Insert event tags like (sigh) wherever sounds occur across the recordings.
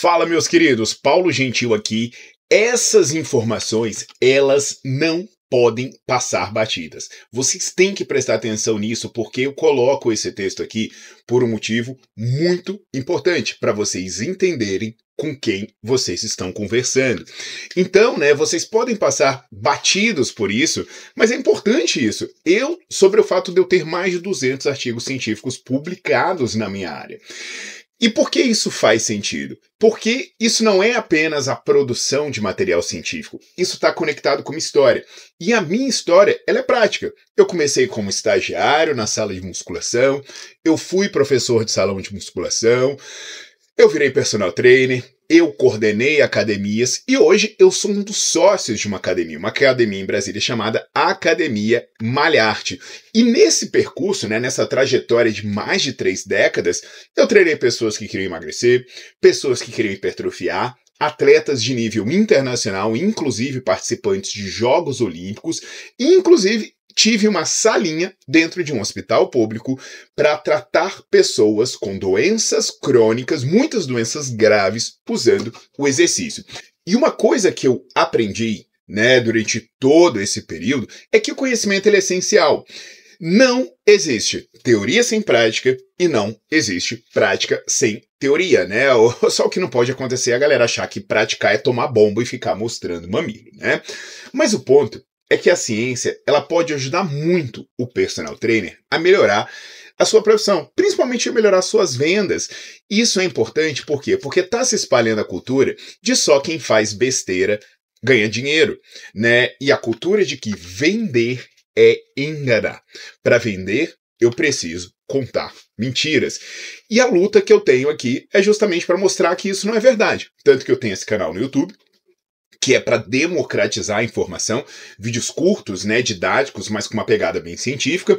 Fala, meus queridos, Paulo Gentil aqui. Essas informações, elas não podem passar batidas. Vocês têm que prestar atenção nisso porque eu coloco esse texto aqui por um motivo muito importante para vocês entenderem com quem vocês estão conversando. Então, né, vocês podem passar batidos por isso, mas é importante isso. Eu, sobre o fato de eu ter mais de 200 artigos científicos publicados na minha área. E por que isso faz sentido? Porque isso não é apenas a produção de material científico, isso está conectado com uma história. E a minha história, ela é prática. Eu comecei como estagiário na sala de musculação, eu fui professor de salão de musculação, eu virei personal trainer, eu coordenei academias e hoje eu sou um dos sócios de uma academia, uma academia em Brasília chamada Academia Malharte. E nesse percurso, né, nessa trajetória de mais de três décadas, eu treinei pessoas que queriam emagrecer, pessoas que queriam hipertrofiar, atletas de nível internacional, inclusive participantes de Jogos Olímpicos, inclusive tive uma salinha dentro de um hospital público para tratar pessoas com doenças crônicas, muitas doenças graves, usando o exercício. E uma coisa que eu aprendi né, durante todo esse período é que o conhecimento é essencial. Não existe teoria sem prática e não existe prática sem teoria, né? (laughs) Só o que não pode acontecer é a galera achar que praticar é tomar bomba e ficar mostrando mamilo, né? Mas o ponto é que a ciência ela pode ajudar muito o personal trainer a melhorar a sua profissão, principalmente a melhorar suas vendas. Isso é importante por quê? Porque está se espalhando a cultura de só quem faz besteira ganha dinheiro, né? E a cultura de que vender é enganar. Para vender, eu preciso contar mentiras. E a luta que eu tenho aqui é justamente para mostrar que isso não é verdade. Tanto que eu tenho esse canal no YouTube, que é para democratizar a informação, vídeos curtos, né, didáticos, mas com uma pegada bem científica.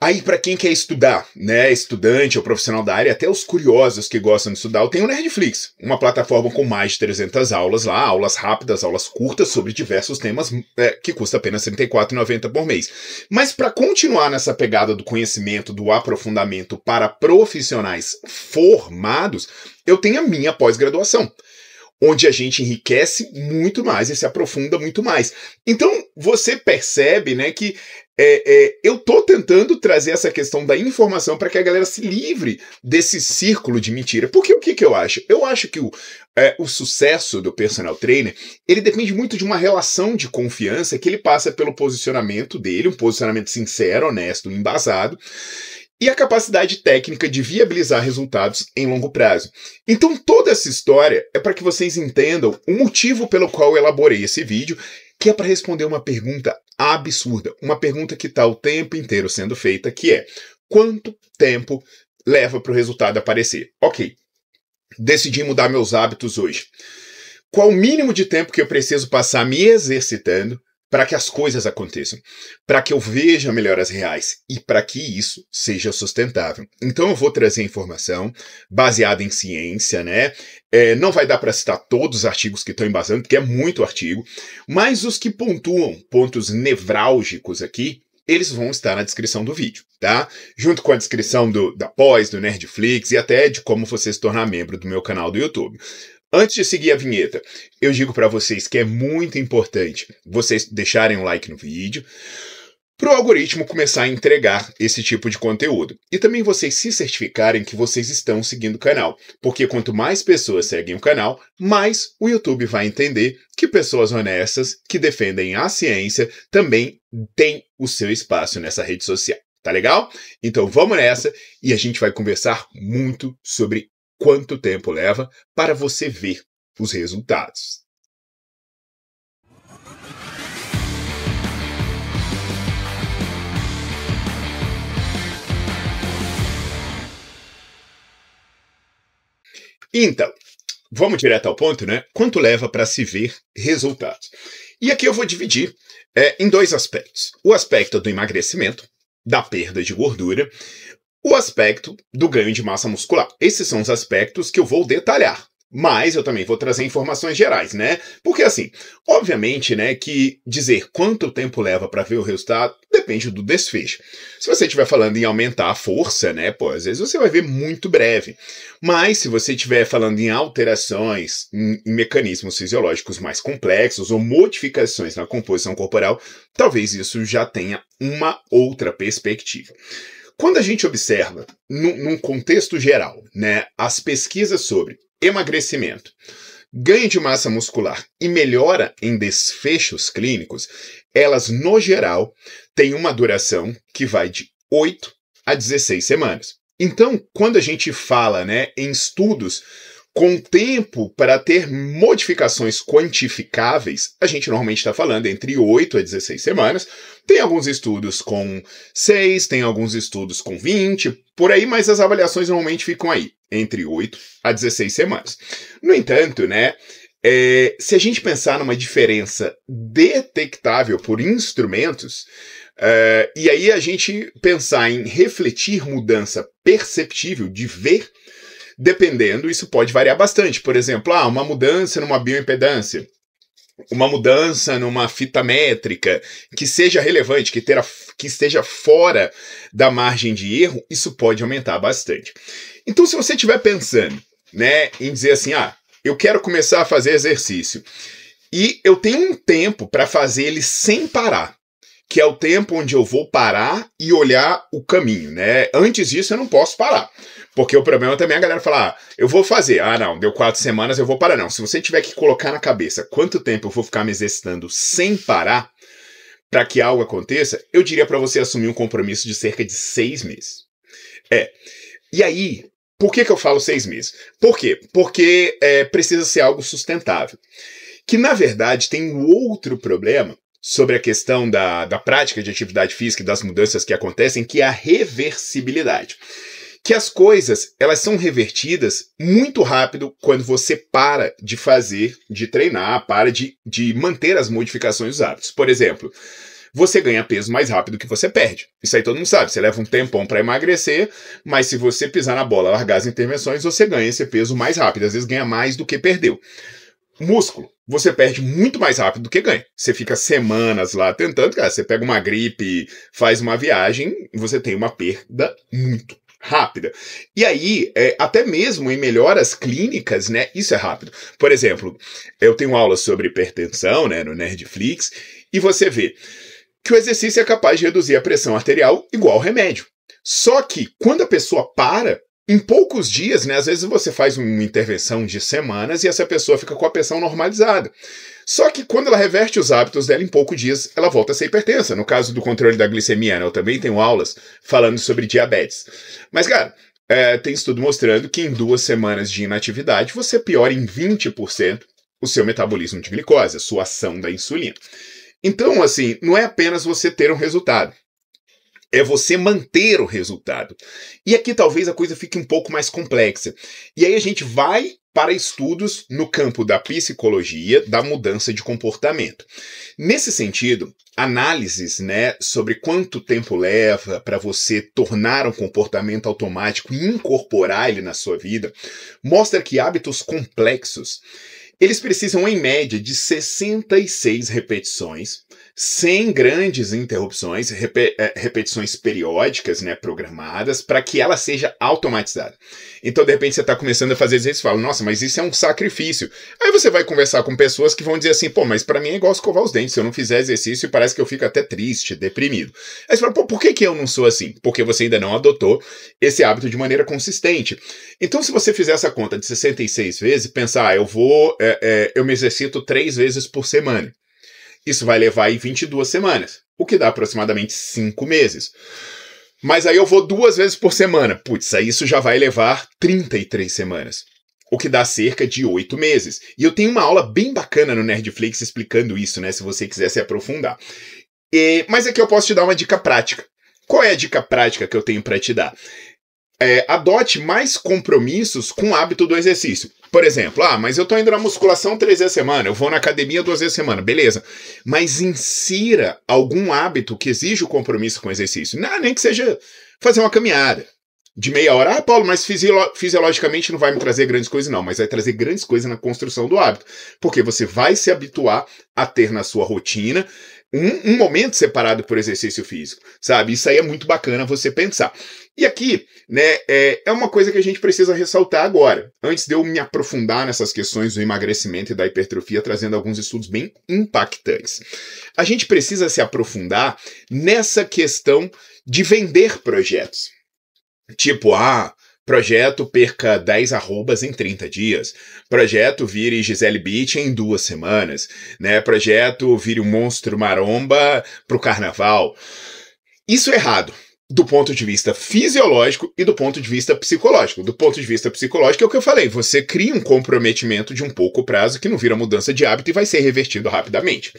Aí, para quem quer estudar, né, estudante ou profissional da área, até os curiosos que gostam de estudar, eu tenho o Nerdflix, uma plataforma com mais de 300 aulas lá, aulas rápidas, aulas curtas sobre diversos temas, é, que custa apenas R$ 34,90 por mês. Mas para continuar nessa pegada do conhecimento, do aprofundamento para profissionais formados, eu tenho a minha pós-graduação onde a gente enriquece muito mais e se aprofunda muito mais. Então você percebe, né, que é, é, eu tô tentando trazer essa questão da informação para que a galera se livre desse círculo de mentira. Porque o que, que eu acho? Eu acho que o, é, o sucesso do personal trainer ele depende muito de uma relação de confiança que ele passa pelo posicionamento dele, um posicionamento sincero, honesto, embasado e a capacidade técnica de viabilizar resultados em longo prazo. Então, toda essa história é para que vocês entendam o motivo pelo qual eu elaborei esse vídeo, que é para responder uma pergunta absurda, uma pergunta que está o tempo inteiro sendo feita, que é: quanto tempo leva para o resultado aparecer? Ok, decidi mudar meus hábitos hoje. Qual o mínimo de tempo que eu preciso passar me exercitando para que as coisas aconteçam, para que eu veja melhoras reais e para que isso seja sustentável. Então eu vou trazer informação baseada em ciência, né? É, não vai dar para citar todos os artigos que estão embasando, porque é muito artigo, mas os que pontuam pontos nevrálgicos aqui, eles vão estar na descrição do vídeo, tá? Junto com a descrição do, da pós, do Nerdflix e até de como você se tornar membro do meu canal do YouTube. Antes de seguir a vinheta, eu digo para vocês que é muito importante vocês deixarem um like no vídeo para o algoritmo começar a entregar esse tipo de conteúdo. E também vocês se certificarem que vocês estão seguindo o canal, porque quanto mais pessoas seguem o canal, mais o YouTube vai entender que pessoas honestas que defendem a ciência também têm o seu espaço nessa rede social. Tá legal? Então vamos nessa e a gente vai conversar muito sobre quanto tempo leva para você ver os resultados. Então, vamos direto ao ponto, né? Quanto leva para se ver resultados? E aqui eu vou dividir é, em dois aspectos: o aspecto do emagrecimento, da perda de gordura, o aspecto do ganho de massa muscular. Esses são os aspectos que eu vou detalhar. mas eu também vou trazer informações gerais, né? Porque assim, obviamente, né, que dizer quanto tempo leva para ver o resultado depende do desfecho. Se você estiver falando em aumentar a força, né, pô, às vezes você vai ver muito breve. Mas se você estiver falando em alterações em, em mecanismos fisiológicos mais complexos ou modificações na composição corporal, talvez isso já tenha uma outra perspectiva. Quando a gente observa, num, num contexto geral, né, as pesquisas sobre emagrecimento, ganho de massa muscular e melhora em desfechos clínicos, elas, no geral, têm uma duração que vai de 8 a 16 semanas. Então, quando a gente fala né, em estudos com tempo para ter modificações quantificáveis, a gente normalmente está falando entre 8 a 16 semanas. Tem alguns estudos com 6, tem alguns estudos com 20, por aí, mas as avaliações normalmente ficam aí, entre 8 a 16 semanas. No entanto, né, é, se a gente pensar numa diferença detectável por instrumentos, é, e aí a gente pensar em refletir mudança perceptível de ver Dependendo, isso pode variar bastante. Por exemplo, ah, uma mudança numa bioimpedância, uma mudança numa fita métrica que seja relevante, que, terá, que esteja fora da margem de erro, isso pode aumentar bastante. Então, se você estiver pensando né, em dizer assim, ah, eu quero começar a fazer exercício e eu tenho um tempo para fazer ele sem parar, que é o tempo onde eu vou parar e olhar o caminho, né? Antes disso eu não posso parar. Porque o problema também é a galera falar, ah, eu vou fazer. Ah, não, deu quatro semanas, eu vou parar. Não, se você tiver que colocar na cabeça quanto tempo eu vou ficar me exercitando sem parar para que algo aconteça, eu diria para você assumir um compromisso de cerca de seis meses. É. E aí, por que, que eu falo seis meses? Por quê? Porque é, precisa ser algo sustentável. Que, na verdade, tem um outro problema sobre a questão da, da prática de atividade física e das mudanças que acontecem, que é a reversibilidade que as coisas elas são revertidas muito rápido quando você para de fazer, de treinar, para de, de manter as modificações dos hábitos. Por exemplo, você ganha peso mais rápido que você perde. Isso aí todo mundo sabe. Você leva um tempão para emagrecer, mas se você pisar na bola, largar as intervenções, você ganha esse peso mais rápido. Às vezes ganha mais do que perdeu. Músculo, você perde muito mais rápido do que ganha. Você fica semanas lá tentando, cara. Você pega uma gripe, faz uma viagem, você tem uma perda muito rápida. E aí, é, até mesmo em melhoras clínicas, né, isso é rápido. Por exemplo, eu tenho aula sobre hipertensão, né, no Nerdflix, e você vê que o exercício é capaz de reduzir a pressão arterial igual remédio. Só que quando a pessoa para, em poucos dias, né, às vezes você faz uma intervenção de semanas e essa pessoa fica com a pressão normalizada. Só que quando ela reverte os hábitos dela, em poucos dias ela volta a ser hipertensa. No caso do controle da glicemia, né, eu também tenho aulas falando sobre diabetes. Mas, cara, é, tem estudo mostrando que em duas semanas de inatividade você piora em 20% o seu metabolismo de glicose, a sua ação da insulina. Então, assim, não é apenas você ter um resultado é você manter o resultado. E aqui talvez a coisa fique um pouco mais complexa. E aí a gente vai para estudos no campo da psicologia da mudança de comportamento. Nesse sentido, análises né, sobre quanto tempo leva para você tornar um comportamento automático e incorporar ele na sua vida, mostra que hábitos complexos eles precisam, em média, de 66 repetições sem grandes interrupções, rep eh, repetições periódicas, né, programadas, para que ela seja automatizada. Então, de repente, você está começando a fazer exercício e fala, nossa, mas isso é um sacrifício. Aí você vai conversar com pessoas que vão dizer assim, pô, mas para mim é igual escovar os dentes. Se eu não fizer exercício, parece que eu fico até triste, deprimido. Aí você fala, pô, por que, que eu não sou assim? Porque você ainda não adotou esse hábito de maneira consistente. Então, se você fizer essa conta de 66 vezes, pensar, ah, eu vou, é, é, eu me exercito três vezes por semana. Isso vai levar aí 22 semanas, o que dá aproximadamente 5 meses. Mas aí eu vou duas vezes por semana. Putz, aí isso já vai levar 33 semanas. O que dá cerca de 8 meses. E eu tenho uma aula bem bacana no Nerdflix explicando isso, né? Se você quiser se aprofundar. E, mas aqui eu posso te dar uma dica prática. Qual é a dica prática que eu tenho para te dar? É, adote mais compromissos com o hábito do exercício. Por exemplo, ah, mas eu tô indo na musculação três vezes a semana, eu vou na academia duas vezes a semana, beleza. Mas insira algum hábito que exija o compromisso com o exercício. Não, nem que seja fazer uma caminhada. de meia hora. Ah, Paulo, mas fisiolo fisiologicamente não vai me trazer grandes coisas, não, mas vai trazer grandes coisas na construção do hábito. Porque você vai se habituar a ter na sua rotina um, um momento separado por exercício físico, sabe? Isso aí é muito bacana você pensar. E aqui, né, é, é uma coisa que a gente precisa ressaltar agora, antes de eu me aprofundar nessas questões do emagrecimento e da hipertrofia, trazendo alguns estudos bem impactantes. A gente precisa se aprofundar nessa questão de vender projetos. Tipo, ah, Projeto perca 10 arrobas em 30 dias. Projeto vire Gisele Beach em duas semanas. Né? Projeto vire um monstro maromba pro carnaval. Isso é errado. Do ponto de vista fisiológico e do ponto de vista psicológico. Do ponto de vista psicológico é o que eu falei. Você cria um comprometimento de um pouco prazo que não vira mudança de hábito e vai ser revertido rapidamente.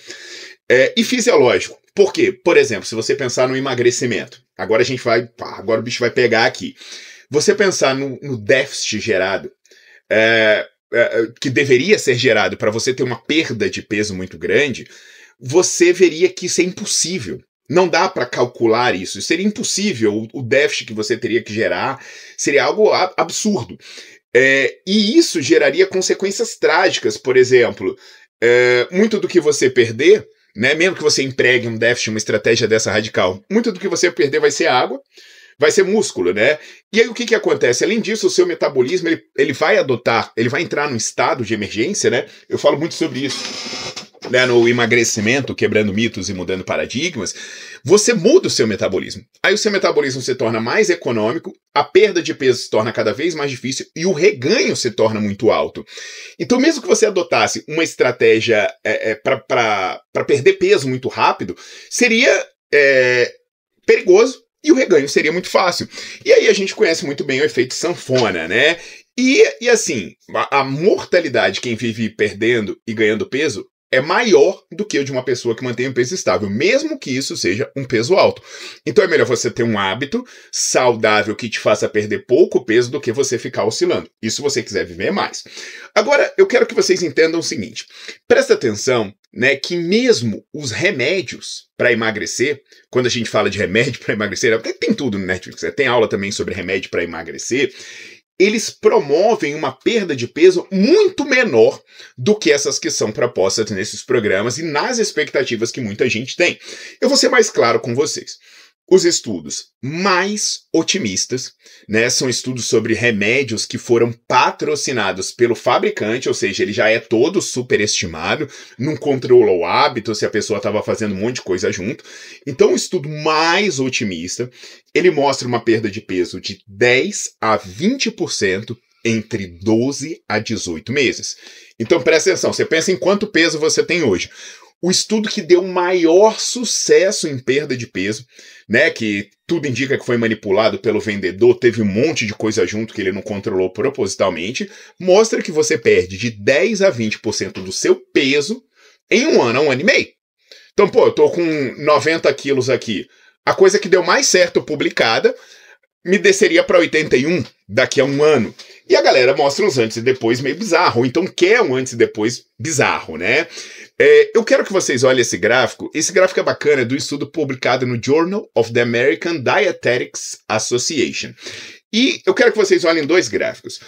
É, e fisiológico. Por quê? Por exemplo, se você pensar no emagrecimento. Agora a gente vai. Pá, agora o bicho vai pegar aqui você pensar no, no déficit gerado, é, é, que deveria ser gerado para você ter uma perda de peso muito grande, você veria que isso é impossível. Não dá para calcular isso. Seria impossível. O, déficit que você teria que gerar seria algo absurdo. É, e isso geraria consequências trágicas. Por exemplo, é, muito do que você perder, né, mesmo que você empregue um déficit, uma estratégia dessa radical, muito do que você perder vai ser água vai ser músculo, né? E aí o que, que acontece? Além disso, o seu metabolismo ele, ele vai adotar, ele vai entrar num estado de emergência, né? Eu falo muito sobre isso. Né, no emagrecimento, quebrando mitos e mudando paradigmas, você muda o seu metabolismo. Aí o seu metabolismo se torna mais econômico, a perda de peso se torna cada vez mais difícil e o reganho se torna muito alto. Então, mesmo que você adotasse uma estratégia é, é, para perder peso muito rápido, seria é, perigoso e o reganho seria muito fácil. E aí a gente conhece muito bem o efeito sanfona, né? E, e assim, a, a mortalidade, quem vive perdendo e ganhando peso, é maior do que o de uma pessoa que mantém um peso estável, mesmo que isso seja um peso alto. Então é melhor você ter um hábito saudável que te faça perder pouco peso do que você ficar oscilando. Isso se você quiser viver mais. Agora, eu quero que vocês entendam o seguinte: presta atenção né, que mesmo os remédios para emagrecer, quando a gente fala de remédio para emagrecer, tem tudo no Netflix, né? tem aula também sobre remédio para emagrecer, eles promovem uma perda de peso muito menor do que essas que são propostas nesses programas e nas expectativas que muita gente tem. Eu vou ser mais claro com vocês. Os estudos mais otimistas, né, são estudos sobre remédios que foram patrocinados pelo fabricante, ou seja, ele já é todo superestimado, não controlou o hábito se a pessoa estava fazendo um monte de coisa junto. Então, o estudo mais otimista, ele mostra uma perda de peso de 10 a 20% entre 12 a 18 meses. Então, presta atenção, você pensa em quanto peso você tem hoje. O estudo que deu maior sucesso em perda de peso, né, que tudo indica que foi manipulado pelo vendedor, teve um monte de coisa junto que ele não controlou propositalmente, mostra que você perde de 10 a 20% do seu peso em um ano, um ano e meio. Então, pô, eu tô com 90 quilos aqui. A coisa que deu mais certo publicada me desceria para 81 daqui a um ano. E a galera mostra uns antes e depois meio bizarro, ou então quer um antes e depois bizarro, né? É, eu quero que vocês olhem esse gráfico. Esse gráfico é bacana, é do estudo publicado no Journal of the American Dietetics Association. E eu quero que vocês olhem dois gráficos.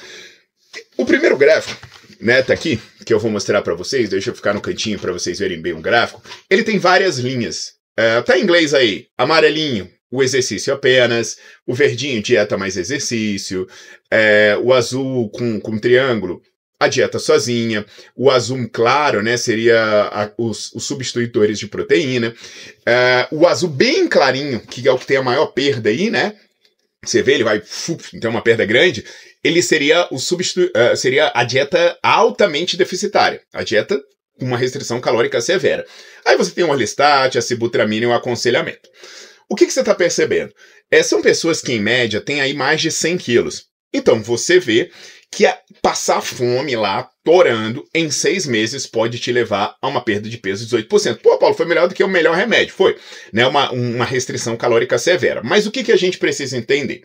O primeiro gráfico, né, tá aqui, que eu vou mostrar para vocês, deixa eu ficar no cantinho para vocês verem bem o gráfico. Ele tem várias linhas. É, tá em inglês aí, amarelinho, o exercício apenas, o verdinho, dieta mais exercício, é, o azul com, com triângulo, a dieta sozinha, o azul claro, né, seria a, os, os, substituidores de proteína, uh, o azul bem clarinho, que é o que tem a maior perda aí, né, você vê, ele vai, então uma perda grande, ele seria o substitu uh, seria a dieta altamente deficitária, a dieta com uma restrição calórica severa. Aí você tem o orlistat, a sibutramina e o aconselhamento. O que, que você está percebendo? É, são pessoas que, em média, têm aí mais de 100 quilos. Então, você vê que a, passar fome lá, torando, em seis meses pode te levar a uma perda de peso de 18%. Pô, Paulo, foi melhor do que o melhor remédio. Foi, né? Uma, uma restrição calórica severa. Mas o que, que a gente precisa entender?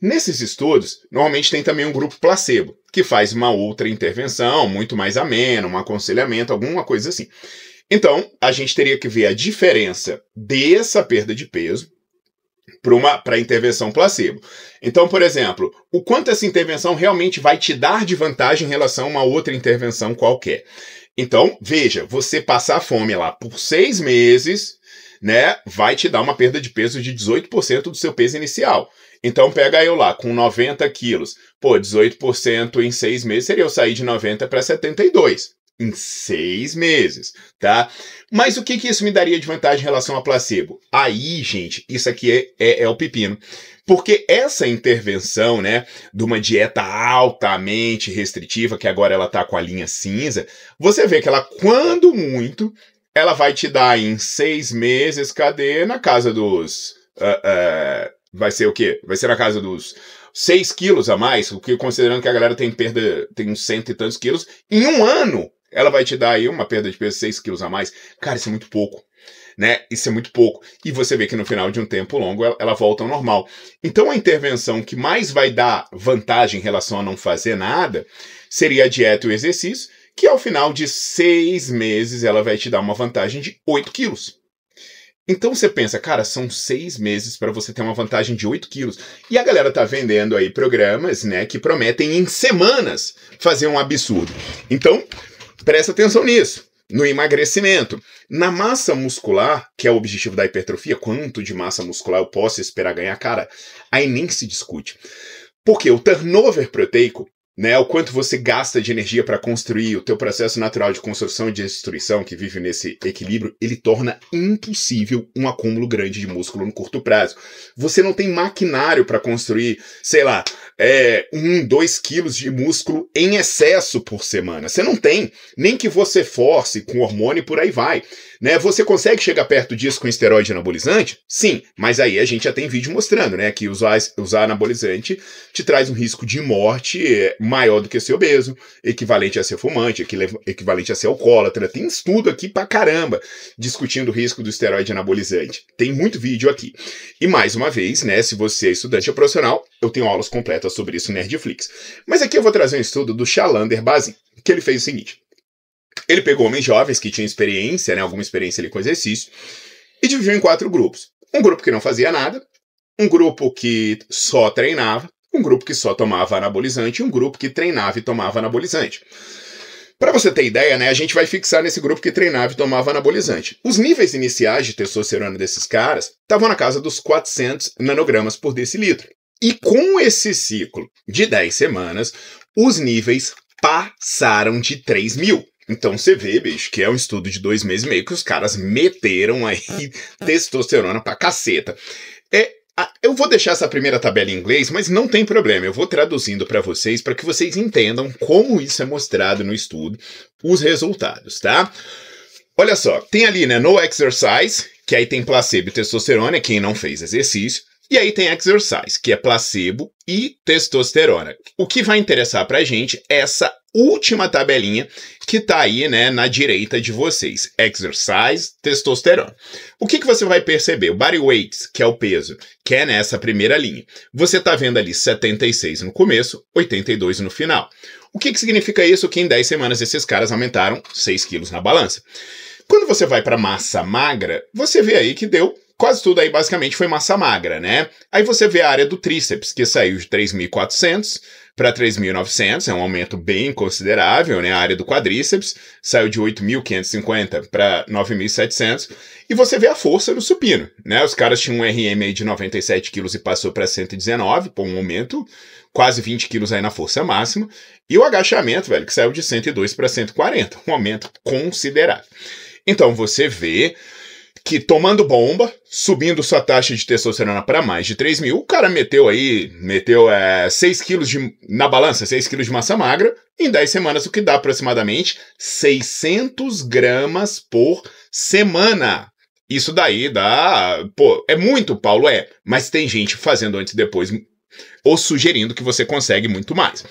Nesses estudos, normalmente tem também um grupo placebo, que faz uma outra intervenção, muito mais amena, um aconselhamento, alguma coisa assim. Então, a gente teria que ver a diferença dessa perda de peso para intervenção placebo. Então, por exemplo, o quanto essa intervenção realmente vai te dar de vantagem em relação a uma outra intervenção qualquer. Então, veja, você passar fome lá por seis meses, né, vai te dar uma perda de peso de 18% do seu peso inicial. Então, pega eu lá com 90 quilos. Pô, 18% em seis meses seria eu sair de 90 para 72 em seis meses, tá? Mas o que, que isso me daria de vantagem em relação a placebo? Aí, gente, isso aqui é, é, é o pepino. Porque essa intervenção, né, de uma dieta altamente restritiva, que agora ela tá com a linha cinza, você vê que ela, quando muito, ela vai te dar em seis meses, cadê? Na casa dos. Uh, uh, vai ser o quê? Vai ser na casa dos 6 quilos a mais, o que considerando que a galera tem perda, tem uns cento e tantos quilos, em um ano ela vai te dar aí uma perda de peso 6 quilos a mais. Cara, isso é muito pouco. Né? Isso é muito pouco. E você vê que no final de um tempo longo ela, ela volta ao normal. Então a intervenção que mais vai dar vantagem em relação a não fazer nada seria a dieta e o exercício, que ao final de seis meses ela vai te dar uma vantagem de 8 quilos. Então você pensa, cara, são seis meses para você ter uma vantagem de 8 quilos. E a galera tá vendendo aí programas, né, que prometem em semanas fazer um absurdo. Então, Presta atenção nisso. No emagrecimento. Na massa muscular, que é o objetivo da hipertrofia, quanto de massa muscular eu posso esperar ganhar, cara, aí nem se discute. Porque o turnover proteico né, o quanto você gasta de energia para construir o teu processo natural de construção e de destruição que vive nesse equilíbrio, ele torna impossível um acúmulo grande de músculo no curto prazo. Você não tem maquinário para construir, sei lá, é, um, dois quilos de músculo em excesso por semana. Você não tem, nem que você force com hormônio e por aí vai. Né? Você consegue chegar perto disso com esteroide anabolizante? Sim, mas aí a gente já tem vídeo mostrando, né, que usar, usar anabolizante te traz um risco de morte é, maior do que ser obeso, equivalente a ser fumante, equivalente a ser alcoólatra. Tem estudo aqui pra caramba discutindo o risco do esteroide anabolizante. Tem muito vídeo aqui. E mais uma vez, né, se você é estudante ou profissional, eu tenho aulas completas sobre isso no Nerdflix. Mas aqui eu vou trazer um estudo do Chalander Bazin, que ele fez o seguinte. Ele pegou homens jovens que tinham experiência, né, alguma experiência ali com exercício, e dividiu em quatro grupos. Um grupo que não fazia nada, um grupo que só treinava, um grupo que só tomava anabolizante e um grupo que treinava e tomava anabolizante. Para você ter ideia, né, a gente vai fixar nesse grupo que treinava e tomava anabolizante. Os níveis iniciais de testosterona desses caras estavam na casa dos 400 nanogramas por decilitro. E com esse ciclo de 10 semanas, os níveis passaram de 3 mil. Então você vê, bicho, que é um estudo de dois meses e meio que os caras meteram aí (laughs) testosterona pra caceta. É, eu vou deixar essa primeira tabela em inglês, mas não tem problema. Eu vou traduzindo para vocês para que vocês entendam como isso é mostrado no estudo, os resultados, tá? Olha só, tem ali, né, no exercise, que aí tem placebo e testosterona, quem não fez exercício. E aí tem exercise, que é placebo e testosterona. O que vai interessar pra gente é essa última tabelinha que tá aí, né, na direita de vocês. Exercise, testosterona. O que, que você vai perceber? O body weight, que é o peso, que é nessa primeira linha. Você tá vendo ali 76 no começo, 82 no final. O que, que significa isso? Que em 10 semanas esses caras aumentaram 6 quilos na balança. Quando você vai para massa magra, você vê aí que deu quase tudo aí basicamente foi massa magra, né? Aí você vê a área do tríceps, que saiu de 3.400 para 3.900, é um aumento bem considerável, né? A área do quadríceps saiu de 8.550 para 9.700. E você vê a força no supino, né? Os caras tinham um RM de 97 quilos e passou para 119, por um aumento quase 20 quilos aí na força máxima. E o agachamento, velho, que saiu de 102 para 140, um aumento considerável. Então você vê que tomando bomba, subindo sua taxa de testosterona para mais de 3 mil, o cara meteu aí, meteu é, 6 quilos de, na balança, 6 quilos de massa magra, em 10 semanas, o que dá aproximadamente 600 gramas por semana. Isso daí dá. Pô, é muito, Paulo, é. Mas tem gente fazendo antes e depois, ou sugerindo que você consegue muito mais.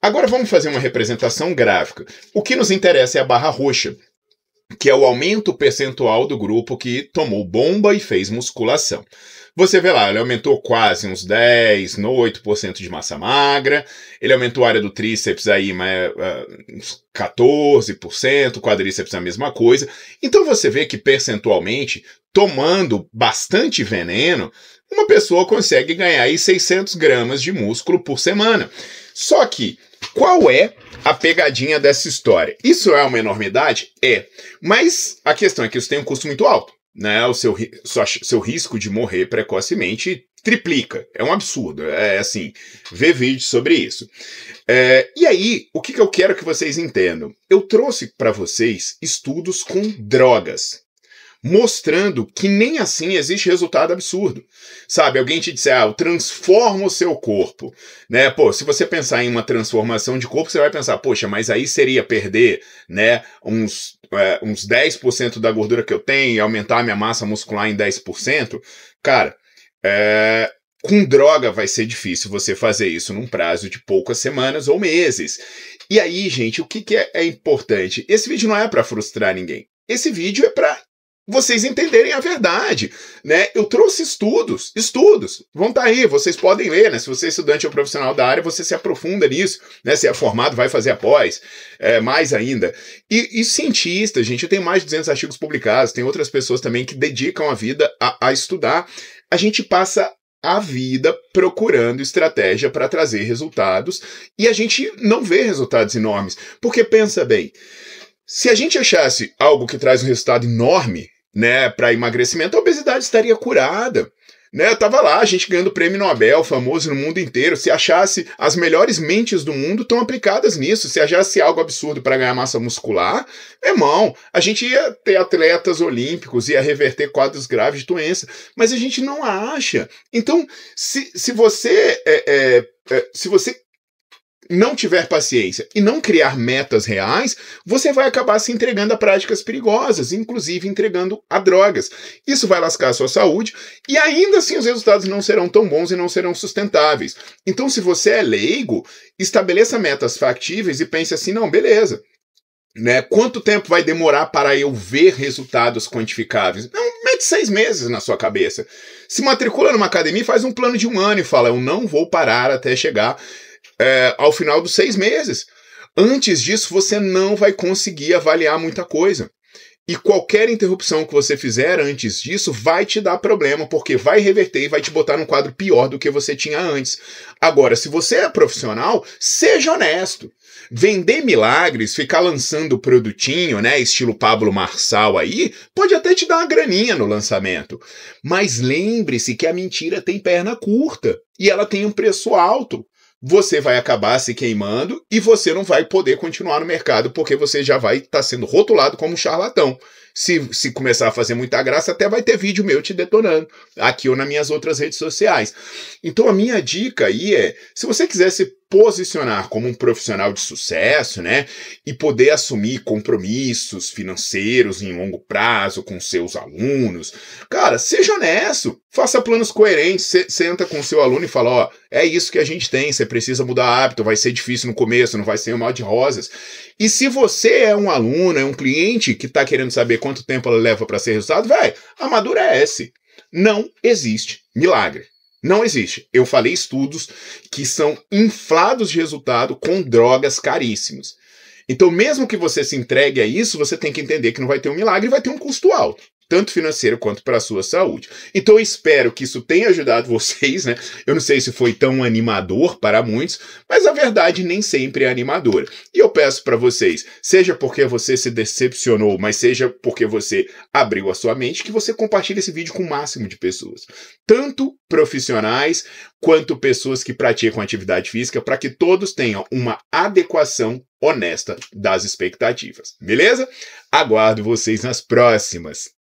Agora vamos fazer uma representação gráfica. O que nos interessa é a barra roxa que é o aumento percentual do grupo que tomou bomba e fez musculação. Você vê lá, ele aumentou quase uns 10, no 8% de massa magra, ele aumentou a área do tríceps aí mas, uh, uns 14%, quadríceps a mesma coisa. Então você vê que percentualmente, tomando bastante veneno, uma pessoa consegue ganhar aí 600 gramas de músculo por semana. Só que, qual é a pegadinha dessa história? Isso é uma enormidade? É. Mas a questão é que isso tem um custo muito alto. Né, o seu, seu risco de morrer precocemente triplica. É um absurdo. É assim, ver vídeos sobre isso. É, e aí, o que, que eu quero que vocês entendam? Eu trouxe para vocês estudos com drogas mostrando que nem assim existe resultado absurdo. Sabe, alguém te disser, ah, eu transformo o seu corpo, né? Pô, se você pensar em uma transformação de corpo, você vai pensar, poxa, mas aí seria perder, né, uns, é, uns 10% da gordura que eu tenho e aumentar a minha massa muscular em 10%. Cara, é, com droga vai ser difícil você fazer isso num prazo de poucas semanas ou meses. E aí, gente, o que, que é, é importante? Esse vídeo não é para frustrar ninguém. Esse vídeo é para vocês entenderem a verdade, né? Eu trouxe estudos, estudos, vão estar tá aí, vocês podem ler, né? Se você é estudante ou profissional da área, você se aprofunda nisso, né? Se é formado, vai fazer após, é, mais ainda. E, e cientistas, gente, eu tenho mais de 200 artigos publicados, tem outras pessoas também que dedicam a vida a, a estudar. A gente passa a vida procurando estratégia para trazer resultados e a gente não vê resultados enormes, porque pensa bem, se a gente achasse algo que traz um resultado enorme, né, para emagrecimento, a obesidade estaria curada. Né, tava lá, a gente ganhando prêmio Nobel, famoso no mundo inteiro. Se achasse as melhores mentes do mundo estão aplicadas nisso. Se achasse algo absurdo para ganhar massa muscular, irmão, a gente ia ter atletas olímpicos, ia reverter quadros graves de doença. Mas a gente não acha. Então, se, se você é, é, é, se você não tiver paciência e não criar metas reais, você vai acabar se entregando a práticas perigosas, inclusive entregando a drogas. Isso vai lascar a sua saúde e ainda assim os resultados não serão tão bons e não serão sustentáveis. Então, se você é leigo, estabeleça metas factíveis e pense assim: não, beleza. Né? Quanto tempo vai demorar para eu ver resultados quantificáveis? Não, mete seis meses na sua cabeça. Se matricula numa academia, faz um plano de um ano e fala: eu não vou parar até chegar é, ao final dos seis meses. Antes disso, você não vai conseguir avaliar muita coisa. E qualquer interrupção que você fizer antes disso vai te dar problema, porque vai reverter e vai te botar num quadro pior do que você tinha antes. Agora, se você é profissional, seja honesto. Vender milagres, ficar lançando produtinho, né, estilo Pablo Marçal aí, pode até te dar uma graninha no lançamento. Mas lembre-se que a mentira tem perna curta e ela tem um preço alto você vai acabar se queimando e você não vai poder continuar no mercado porque você já vai estar tá sendo rotulado como charlatão. Se, se começar a fazer muita graça, até vai ter vídeo meu te detonando, aqui ou nas minhas outras redes sociais. Então a minha dica aí é: se você quiser se posicionar como um profissional de sucesso, né, e poder assumir compromissos financeiros em longo prazo com seus alunos, cara, seja honesto, faça planos coerentes, senta com seu aluno e fala, ó, é isso que a gente tem, você precisa mudar hábito, vai ser difícil no começo, não vai ser um mal de rosas. E se você é um aluno, é um cliente que está querendo saber quanto tempo ela leva para ser resultado, vai, amadurece. Não existe milagre. Não existe. Eu falei estudos que são inflados de resultado com drogas caríssimas. Então, mesmo que você se entregue a isso, você tem que entender que não vai ter um milagre vai ter um custo alto tanto financeiro quanto para a sua saúde. Então eu espero que isso tenha ajudado (laughs) vocês, né? Eu não sei se foi tão animador para muitos, mas a verdade nem sempre é animadora. E eu peço para vocês, seja porque você se decepcionou, mas seja porque você abriu a sua mente, que você compartilhe esse vídeo com o máximo de pessoas, tanto profissionais quanto pessoas que praticam atividade física, para que todos tenham uma adequação honesta das expectativas. Beleza? Aguardo vocês nas próximas.